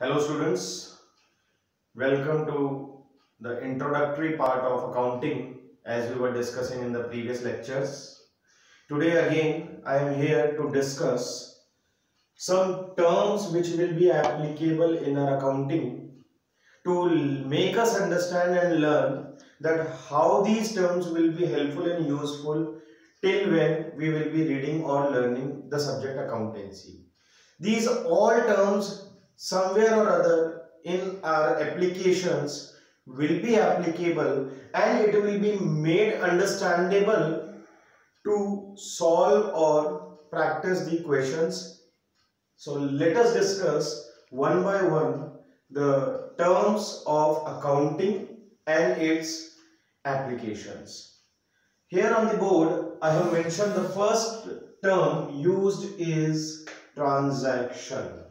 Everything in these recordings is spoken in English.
Hello students, welcome to the introductory part of accounting as we were discussing in the previous lectures. Today again I am here to discuss some terms which will be applicable in our accounting to make us understand and learn that how these terms will be helpful and useful till when we will be reading or learning the subject accountancy. These all terms somewhere or other in our applications will be applicable and it will be made understandable to solve or practice the questions. So let us discuss one by one the terms of accounting and its applications. Here on the board I have mentioned the first term used is transaction.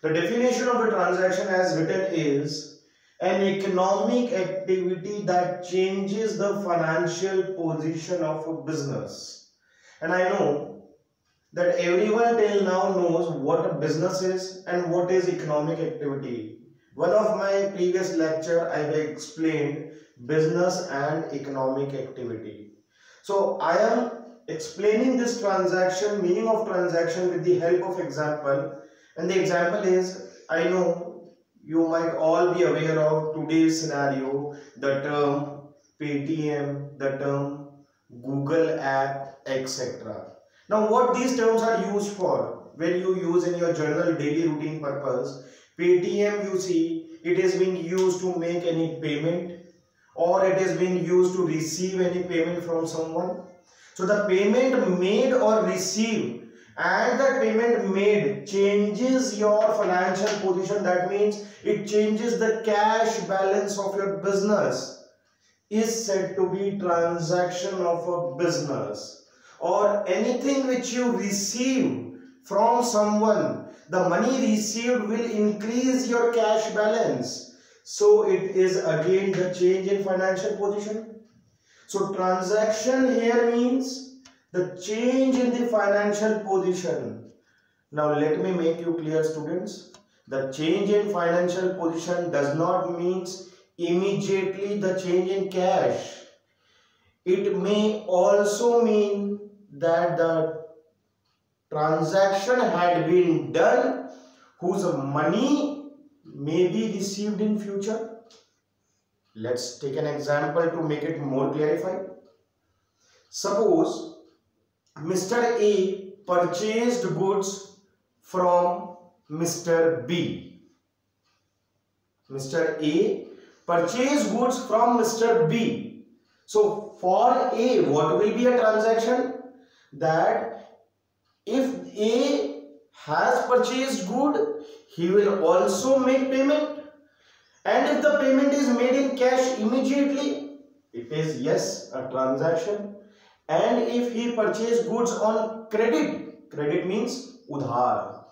The definition of a transaction as written is an economic activity that changes the financial position of a business. And I know that everyone till now knows what a business is and what is economic activity. One of my previous lecture I have explained business and economic activity. So I am explaining this transaction, meaning of transaction with the help of example and the example is, I know you might all be aware of today's scenario, the term Paytm, the term Google app, etc. Now what these terms are used for? When you use in your general daily routine purpose, Paytm you see, it is being used to make any payment or it is being used to receive any payment from someone. So the payment made or received and that payment made changes your financial position. That means it changes the cash balance of your business. Is said to be transaction of a business. Or anything which you receive from someone the money received will increase your cash balance. So it is again the change in financial position. So transaction here means the change in the financial position. Now let me make you clear students. The change in financial position does not means immediately the change in cash. It may also mean that the transaction had been done whose money may be received in future. Let's take an example to make it more clarified. Suppose Mr. A purchased goods from Mr. B. Mr. A purchased goods from Mr. B. So for A, what will be a transaction? That if A has purchased good, he will also make payment. And if the payment is made in cash immediately, it is yes, a transaction and if he purchase goods on credit credit means udhar.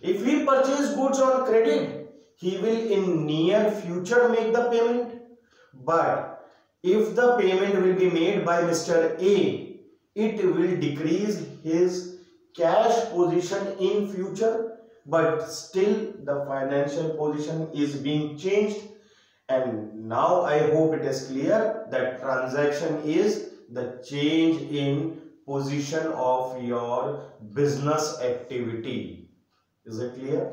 If he purchase goods on credit he will in near future make the payment. But if the payment will be made by mr a it will decrease his cash position in future. But still the financial position is being changed. And now i hope it is clear that transaction is the change in position of your business activity. Is it clear?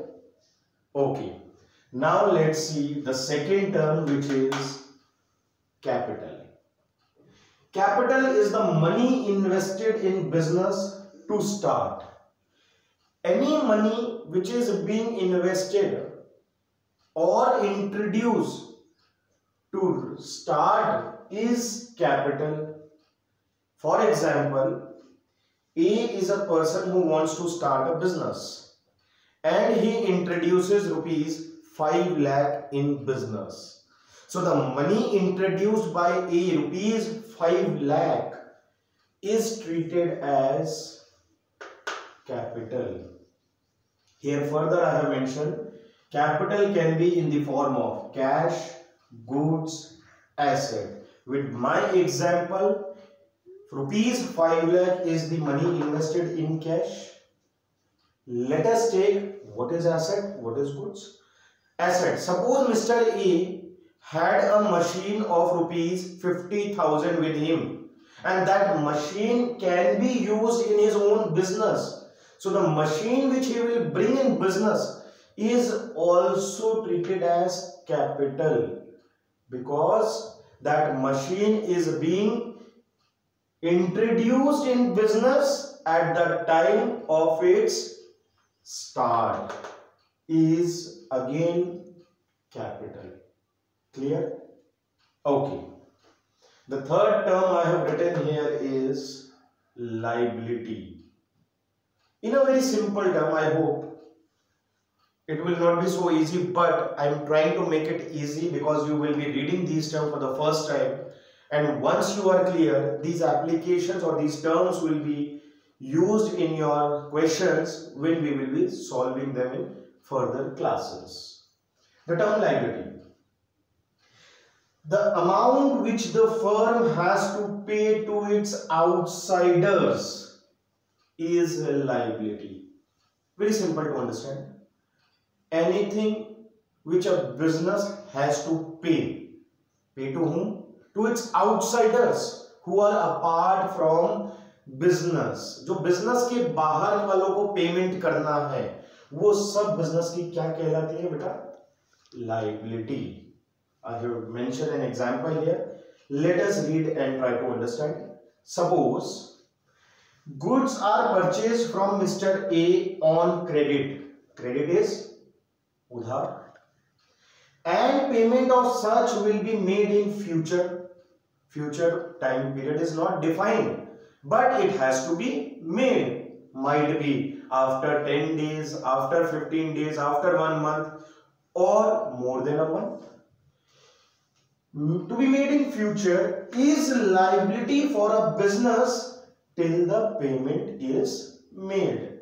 Okay. Now let's see the second term which is capital. Capital is the money invested in business to start. Any money which is being invested or introduced to start is capital for example, A is a person who wants to start a business and he introduces rupees 5 lakh in business. So the money introduced by A rupees 5 lakh is treated as capital. Here further I have mentioned capital can be in the form of cash, goods, asset. With my example rupees 5 lakh is the money invested in cash let us take what is asset what is goods asset. Suppose Mr. A had a machine of rupees 50,000 with him and that machine can be used in his own business. So the machine which he will bring in business is also treated as capital because that machine is being introduced in business at the time of its start is again capital. Clear? Okay. The third term I have written here is liability. In a very simple term, I hope it will not be so easy, but I am trying to make it easy because you will be reading these terms for the first time. And once you are clear, these applications or these terms will be used in your questions when we will be solving them in further classes. The term liability. The amount which the firm has to pay to its outsiders is a liability. Very simple to understand. Anything which a business has to pay. Pay to whom? To its outsiders who are apart from business जो business के बाहर वालों को payment करना है वो सब business की क्या कहलाती है बेटा liability I have mention an example here let us read and try to understand suppose goods are purchased from mr a on credit credit is udhar and payment of such will be made in future future time period is not defined but it has to be made might be after 10 days after 15 days after one month or more than a month to be made in future is liability for a business till the payment is made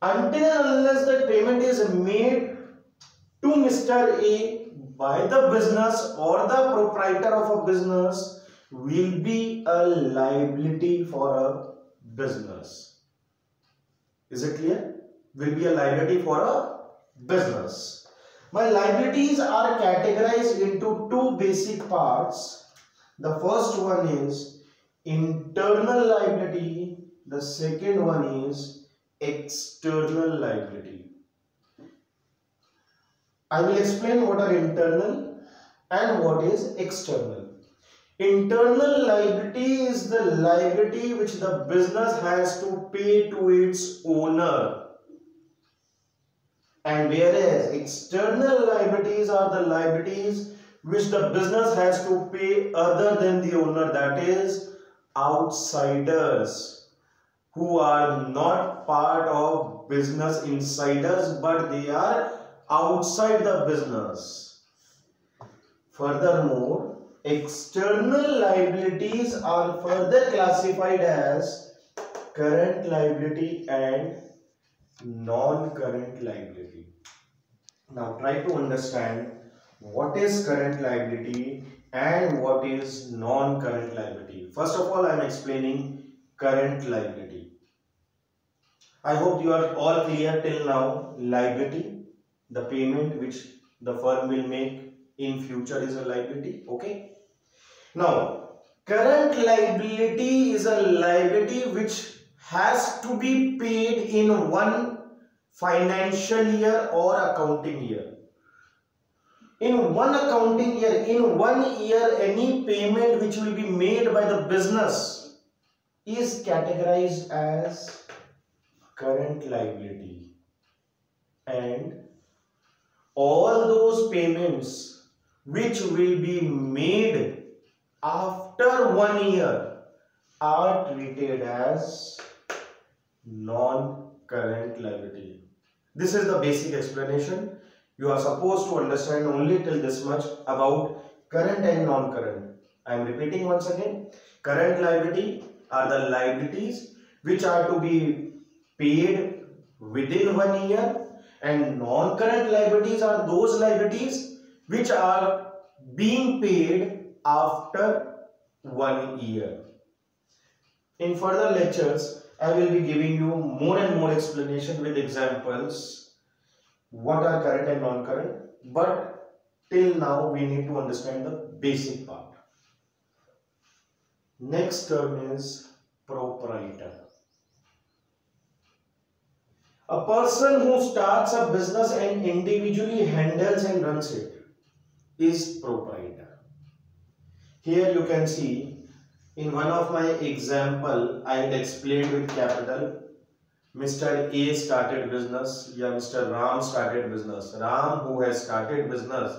until unless the payment is made to Mr. A by the business or the proprietor of a business will be a liability for a business. Is it clear? Will be a liability for a business. My liabilities are categorized into two basic parts. The first one is internal liability. The second one is external liability. I will explain what are internal and what is external. Internal liability is the liability which the business has to pay to its owner. And whereas external liabilities are the liabilities which the business has to pay other than the owner that is outsiders who are not part of business insiders but they are outside the business. Furthermore, External liabilities are further classified as current liability and non-current liability. Now try to understand what is current liability and what is non-current liability. First of all, I am explaining current liability. I hope you are all clear till now. Liability, the payment which the firm will make in future is a liability. Okay. Now, current liability is a liability which has to be paid in one financial year or accounting year. In one accounting year, in one year, any payment which will be made by the business is categorized as current liability. And all those payments which will be made after one year are treated as non-current liability. This is the basic explanation. You are supposed to understand only till this much about current and non-current. I am repeating once again. Current liability are the liabilities which are to be paid within one year and non-current liabilities are those liabilities which are being paid after one year. In further lectures, I will be giving you more and more explanation with examples. what are current and non-current but till now we need to understand the basic part. Next term is proprietor. A person who starts a business and individually handles and runs it is proprietor. Here you can see in one of my example I had explained with capital Mr. A started business yeah Mr. Ram started business. Ram who has started business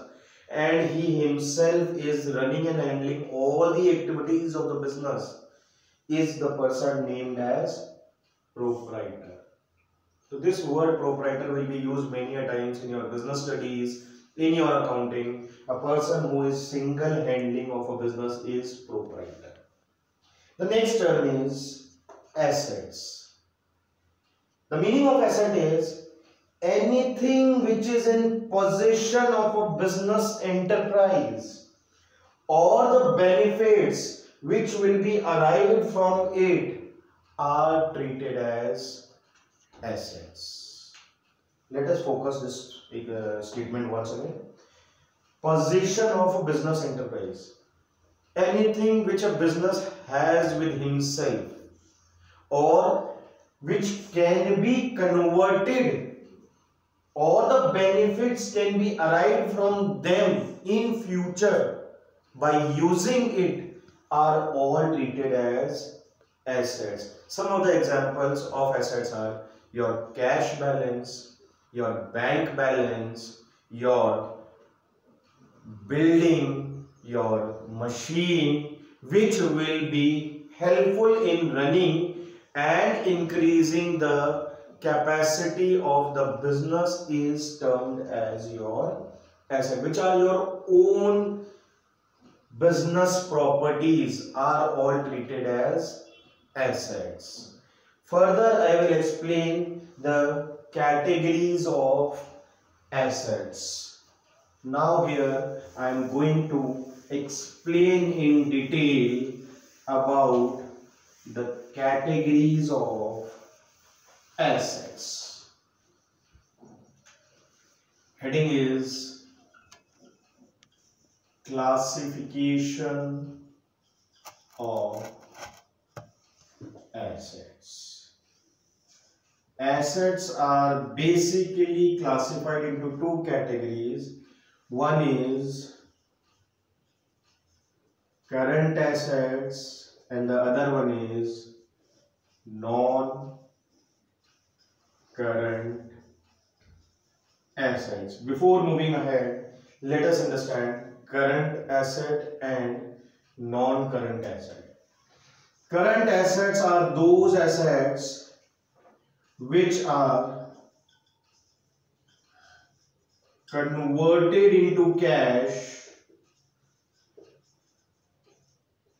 and he himself is running and handling all the activities of the business is the person named as proprietor. So this word proprietor will be used many a times in your business studies, in your accounting. A person who is single handling of a business is proprietor. The next term is assets. The meaning of asset is anything which is in possession of a business enterprise or the benefits which will be arrived from it are treated as assets. Let us focus this uh, statement once again. Position of a business enterprise. Anything which a business has with himself or which can be converted or the benefits can be arrived from them in future by using it are all treated as assets. Some of the examples of assets are your cash balance, your bank balance, your building, your machine, which will be helpful in running and increasing the capacity of the business is termed as your asset, which are your own business properties are all treated as assets. Further, I will explain the categories of assets. Now here I am going to explain in detail about the categories of assets. Heading is classification of assets assets are basically classified into two categories. One is current assets and the other one is non-current assets. Before moving ahead, let us understand current asset and non-current asset. Current assets are those assets which are converted into cash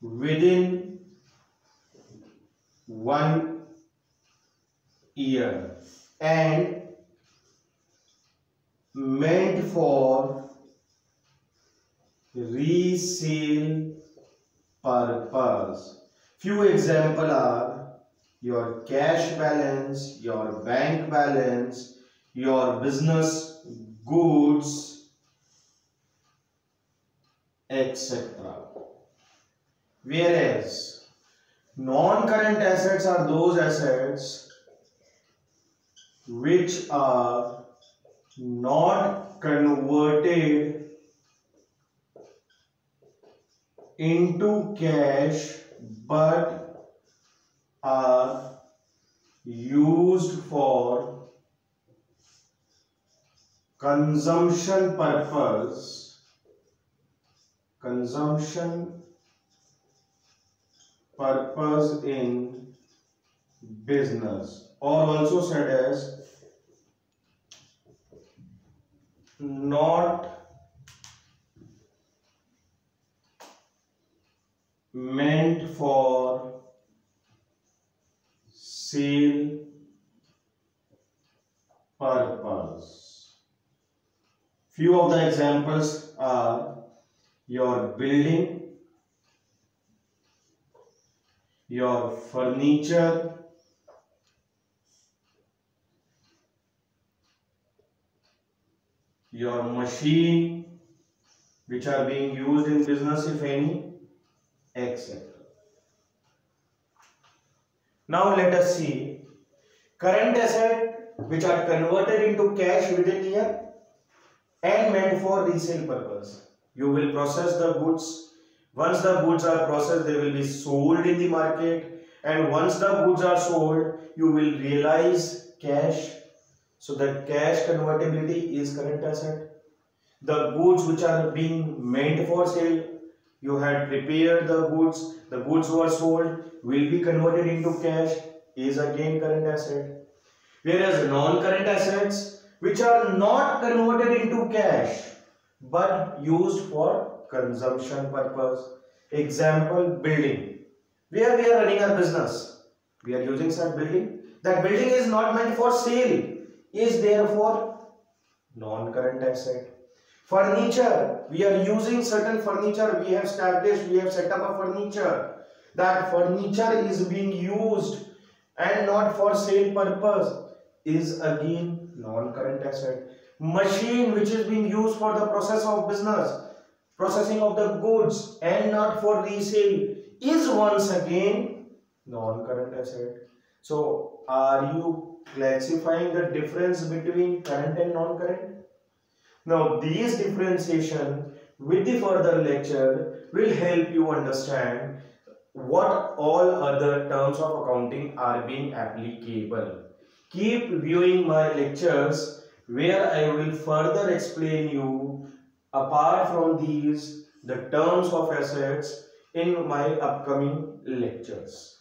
within one year and meant for resale purpose. Few example are your cash balance, your bank balance, your business goods, etc. Whereas non-current assets are those assets which are not converted into cash but are used for consumption purpose. Consumption purpose in business. Or also said as not meant for sale purpose. Few of the examples are your building, your furniture, your machine which are being used in business if any etc. Now let us see current asset which are converted into cash within year and meant for resale purpose. You will process the goods. Once the goods are processed, they will be sold in the market. And once the goods are sold, you will realize cash. So the cash convertibility is current asset. The goods which are being meant for sale, you had prepared the goods, the goods were sold, will be converted into cash, is again current asset. Whereas non-current assets, which are not converted into cash, but used for consumption purpose. Example, building. Where we are running our business, we are using such building. That building is not meant for sale, is therefore non-current asset. Furniture, we are using certain furniture, we have established, we have set up a furniture. That furniture is being used and not for sale purpose is again non-current asset. Machine which is being used for the process of business, processing of the goods and not for resale is once again non-current asset. So are you classifying the difference between current and non-current? Now these differentiation with the further lecture will help you understand what all other terms of accounting are being applicable. Keep viewing my lectures where I will further explain you apart from these the terms of assets in my upcoming lectures.